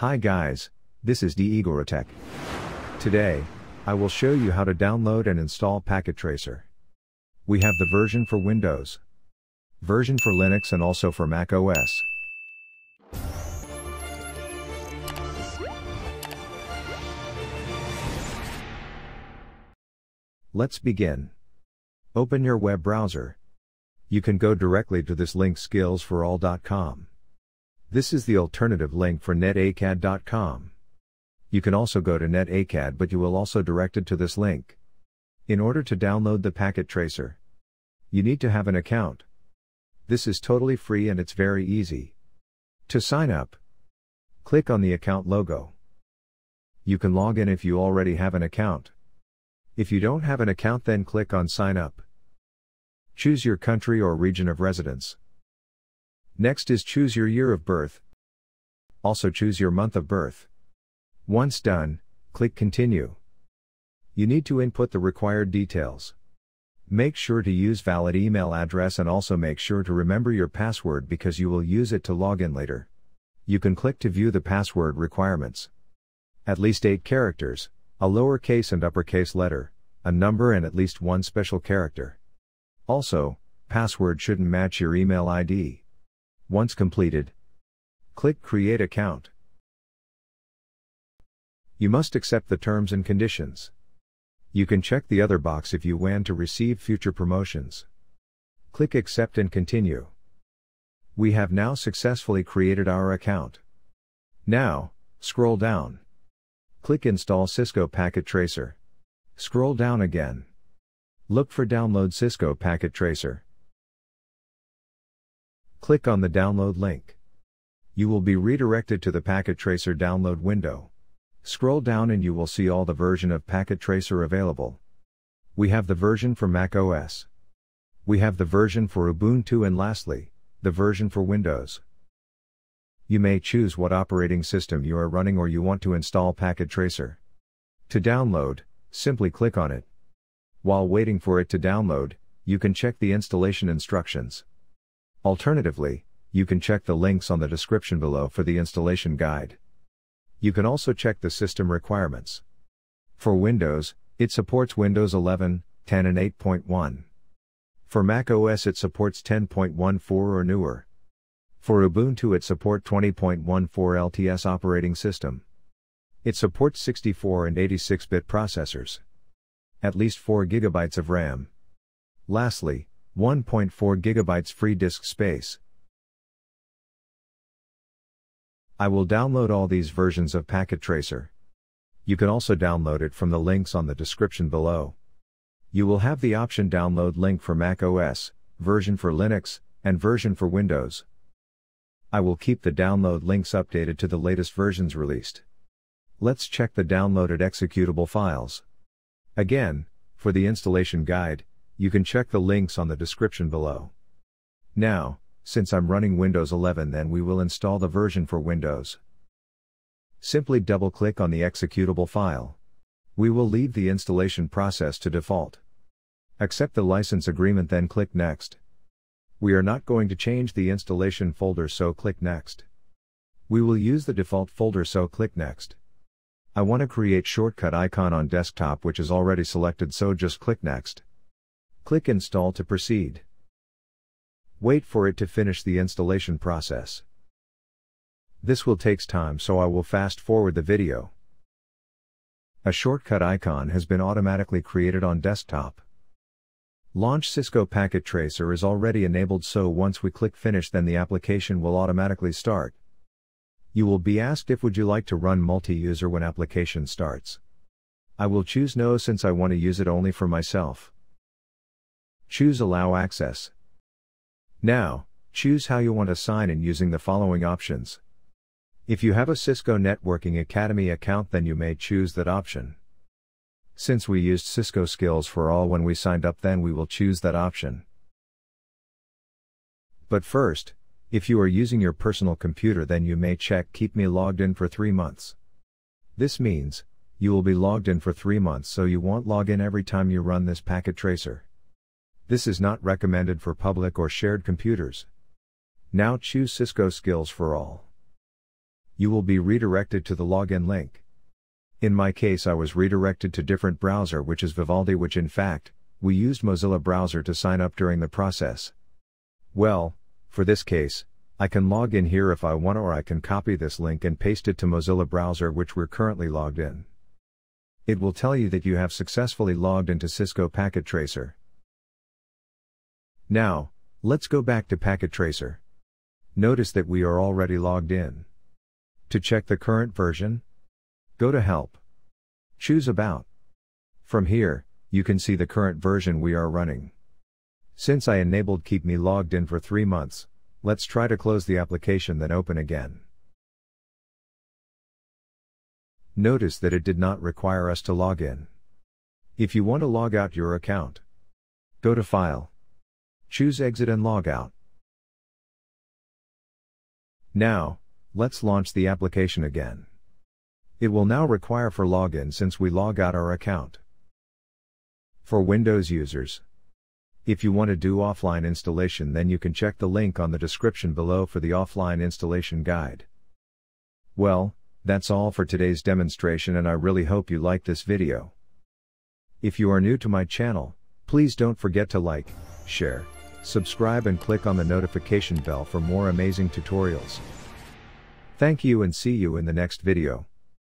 Hi guys, this is D Igorotech. Today, I will show you how to download and install Packet Tracer. We have the version for Windows, version for Linux and also for Mac OS. Let's begin. Open your web browser. You can go directly to this link skillsforall.com. This is the alternative link for netacad.com. You can also go to netacad but you will also directed to this link. In order to download the packet tracer, you need to have an account. This is totally free and it's very easy. To sign up, click on the account logo. You can log in if you already have an account. If you don't have an account then click on sign up. Choose your country or region of residence. Next is choose your year of birth. Also choose your month of birth. Once done, click Continue. You need to input the required details. Make sure to use valid email address and also make sure to remember your password because you will use it to log in later. You can click to view the password requirements. At least 8 characters, a lowercase and uppercase letter, a number and at least one special character. Also, password shouldn't match your email ID. Once completed, click Create Account. You must accept the terms and conditions. You can check the other box if you want to receive future promotions. Click Accept and Continue. We have now successfully created our account. Now, scroll down. Click Install Cisco Packet Tracer. Scroll down again. Look for Download Cisco Packet Tracer. Click on the download link. You will be redirected to the Packet Tracer download window. Scroll down and you will see all the version of Packet Tracer available. We have the version for Mac OS. We have the version for Ubuntu and lastly, the version for Windows. You may choose what operating system you are running or you want to install Packet Tracer. To download, simply click on it. While waiting for it to download, you can check the installation instructions. Alternatively, you can check the links on the description below for the installation guide. You can also check the system requirements. For Windows, it supports Windows 11, 10 and 8.1. For Mac OS it supports 10.14 or newer. For Ubuntu it supports 20.14 LTS operating system. It supports 64 and 86-bit processors. At least 4 GB of RAM. Lastly, 1.4 GB free disk space. I will download all these versions of Packet Tracer. You can also download it from the links on the description below. You will have the option download link for Mac OS, version for Linux, and version for Windows. I will keep the download links updated to the latest versions released. Let's check the downloaded executable files. Again, for the installation guide, you can check the links on the description below. Now, since I'm running Windows 11 then we will install the version for Windows. Simply double click on the executable file. We will leave the installation process to default. Accept the license agreement then click Next. We are not going to change the installation folder so click Next. We will use the default folder so click Next. I want to create shortcut icon on desktop which is already selected so just click Next. Click Install to proceed. Wait for it to finish the installation process. This will takes time so I will fast forward the video. A shortcut icon has been automatically created on desktop. Launch Cisco Packet Tracer is already enabled so once we click finish then the application will automatically start. You will be asked if would you like to run multi-user when application starts. I will choose no since I want to use it only for myself. Choose Allow Access. Now, choose how you want to sign in using the following options. If you have a Cisco Networking Academy account then you may choose that option. Since we used Cisco Skills for All when we signed up then we will choose that option. But first, if you are using your personal computer then you may check Keep Me Logged In for 3 months. This means, you will be logged in for 3 months so you won't log in every time you run this packet tracer. This is not recommended for public or shared computers. Now choose Cisco Skills for All. you will be redirected to the login link. In my case I was redirected to different browser which is Vivaldi which in fact, we used Mozilla browser to sign up during the process. Well, for this case, I can log in here if I want or I can copy this link and paste it to Mozilla browser which we're currently logged in. It will tell you that you have successfully logged into Cisco Packet Tracer. Now, let's go back to Packet Tracer. Notice that we are already logged in. To check the current version, go to Help. Choose About. From here, you can see the current version we are running. Since I enabled Keep Me Logged In for 3 months, let's try to close the application then open again. Notice that it did not require us to log in. If you want to log out your account, go to File. Choose Exit and Log Out. Now, let's launch the application again. It will now require for login since we log out our account. For Windows users, if you want to do offline installation then you can check the link on the description below for the offline installation guide. Well, that's all for today's demonstration and I really hope you liked this video. If you are new to my channel, please don't forget to like, share, subscribe and click on the notification bell for more amazing tutorials. Thank you and see you in the next video.